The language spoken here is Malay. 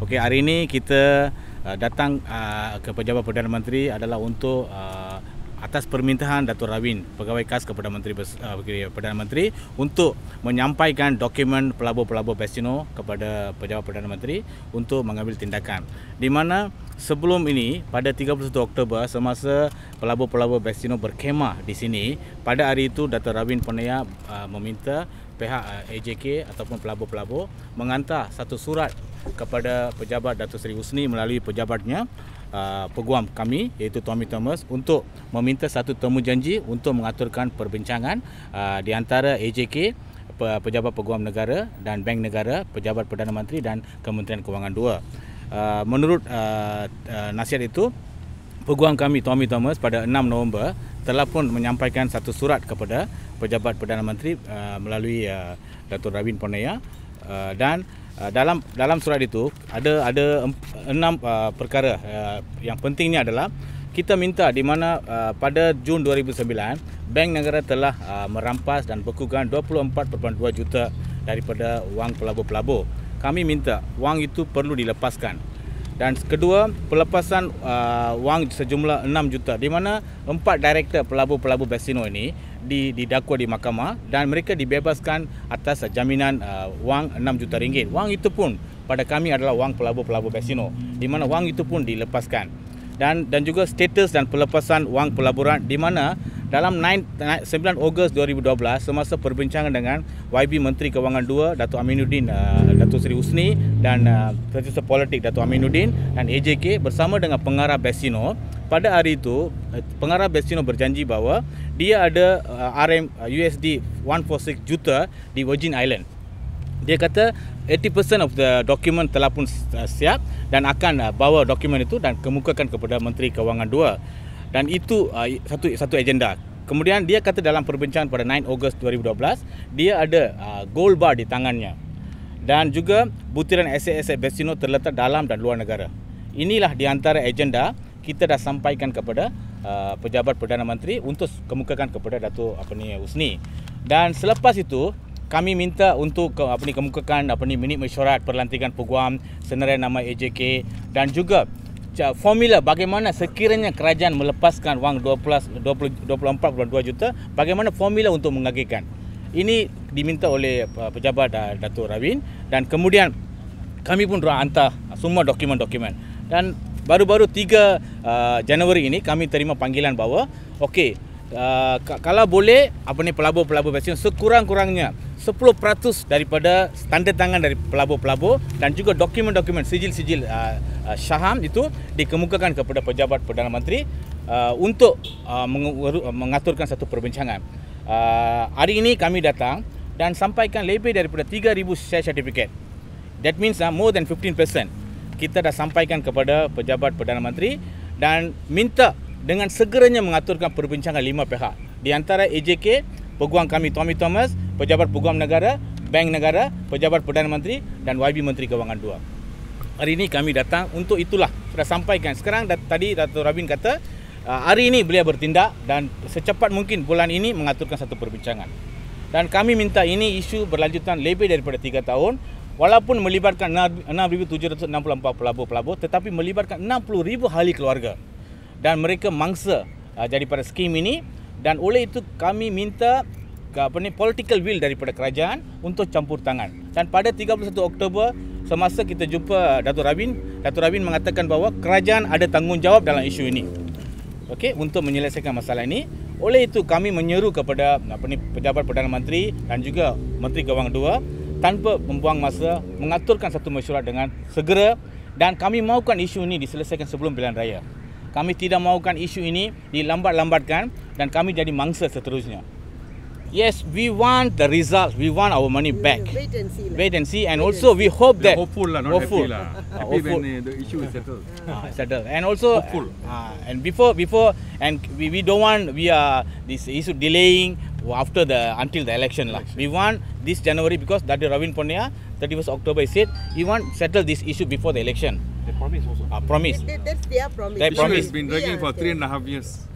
Okey, hari ini kita uh, datang uh, ke Pejabat Perdana Menteri adalah untuk uh, atas permintaan Datuk Rawin, pegawai khas kepada Menteri uh, Perdana Menteri untuk menyampaikan dokumen pelabur-pelabur Bestino kepada Pejabat Perdana Menteri untuk mengambil tindakan. Di mana sebelum ini pada 31 Oktober semasa pelabur-pelabur Bestino berkemah di sini, pada hari itu Datuk Rawin Ponea uh, meminta pihak uh, AJK ataupun pelabur-pelabur mengantar satu surat kepada pejabat Datuk Seri Husni melalui pejabatnya uh, peguam kami iaitu Tommy Thomas untuk meminta satu temu janji untuk mengaturkan perbincangan uh, di antara AJK pejabat peguam negara dan bank negara pejabat perdana menteri dan kementerian kewangan dua. Uh, menurut uh, uh, nasihat itu peguam kami Tommy Thomas pada 6 November telah pun menyampaikan satu surat kepada pejabat perdana menteri uh, melalui uh, Datuk Rawin Ponea uh, dan dalam dalam surat itu ada ada enam uh, perkara uh, yang pentingnya adalah kita minta di mana uh, pada Jun 2009 bank negara telah uh, merampas dan bekukan 24.2 juta daripada wang pelabur-pelabur. Kami minta wang itu perlu dilepaskan. Dan kedua, pelepasan uh, wang sejumlah 6 juta di mana empat director pelabur-pelabur Besino ini didakwa di mahkamah dan mereka dibebaskan atas jaminan uh, wang 6 juta ringgit. Wang itu pun pada kami adalah wang pelabur-pelabur Besino di mana wang itu pun dilepaskan. Dan dan juga status dan pelepasan wang pelaburan di mana dalam 9, 9 Ogos 2012 semasa perbincangan dengan YB Menteri Kewangan 2 Datuk Aminuddin uh, Datuk Seri Husni dan uh, Profesor Politik Datuk Aminuddin dan AJK bersama dengan pengarah Besino pada hari itu uh, pengarah Besino berjanji bahawa dia ada uh, RM USD 146 juta di Virgin Island dia kata 80% of the document telah pun uh, siap dan akan uh, bawa dokumen itu dan kemukakan kepada Menteri Kewangan 2 dan itu uh, satu satu agenda. Kemudian dia kata dalam perbincangan pada 9 Ogos 2012, dia ada uh, gold bar di tangannya. Dan juga butiran aset-aset Besino terletak dalam dan luar negara. Inilah di antara agenda kita dah sampaikan kepada uh, pejabat Perdana Menteri untuk kemukakan kepada Datuk apa ni Usni. Dan selepas itu kami minta untuk apa ni kemukakan apa ni minit mesyuarat perlantikan peguam senarai nama AJK dan juga formula bagaimana sekiranya kerajaan melepaskan wang 12 20 24.2 juta bagaimana formula untuk mengagikan ini diminta oleh uh, pejabat uh, Datuk Rawin dan kemudian kami pun hantar semua dokumen-dokumen dan baru-baru 3 uh, Januari ini kami terima panggilan bahawa okey kalau boleh apa ni pelabur-pelabur vaksin sekurang-kurangnya 10% daripada tanda tangan dari pelabur-pelabur dan juga dokumen-dokumen sijil-sijil syaham itu dikemukakan kepada pejabat Perdana Menteri untuk mengaturkan satu perbincangan. Uh, hari ini kami datang dan sampaikan lebih daripada 3000 share certificate. That means uh, more than 15% kita dah sampaikan kepada pejabat Perdana Menteri dan minta dengan segeranya mengaturkan perbincangan lima pihak. Di antara AJK, peguam kami Tommy Thomas, pejabat peguam negara, bank negara, pejabat Perdana Menteri dan YB Menteri Kewangan 2. Hari ini kami datang untuk itulah sudah sampaikan. Sekarang tadi Datuk Rabin kata hari ini beliau bertindak dan secepat mungkin bulan ini mengaturkan satu perbincangan. Dan kami minta ini isu berlanjutan lebih daripada 3 tahun walaupun melibatkan 6,764 pelabur-pelabur tetapi melibatkan 60,000 ahli keluarga. Dan mereka mangsa uh, daripada skim ini dan oleh itu kami minta apa ni political will daripada kerajaan untuk campur tangan. Dan pada 31 Oktober semasa kita jumpa Datuk Rabin, Datuk Rabin mengatakan bahawa kerajaan ada tanggungjawab dalam isu ini. Okey, untuk menyelesaikan masalah ini. Oleh itu kami menyeru kepada apa ni pejabat Perdana Menteri dan juga Menteri Kewangan Dua tanpa membuang masa mengaturkan satu mesyuarat dengan segera dan kami mahukan isu ini diselesaikan sebelum pilihan raya. Kami tidak mahukan isu ini dilambat-lambatkan dan kami jadi mangsa seterusnya. Yes, we want the results. We want our money back. Wait and see. Wait and see, and also we hope that hopeful lah, not hopeful. happy lah. Uh, happy when uh, the issue is settled. Uh, settled. And also Hopeful. Uh, and before before and we, we don't want we are this issue delaying after the until the election lah. We want this January because Dr. Ravin Ponea 31st October he said he want settle this issue before the election. They promise also. Uh, promise. That, that's their promise. Their Issue promise. has been dragging for three and a half years.